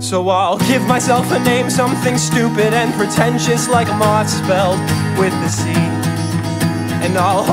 So I'll give myself a name, something stupid and pretentious like moth spelled with the C. And I'll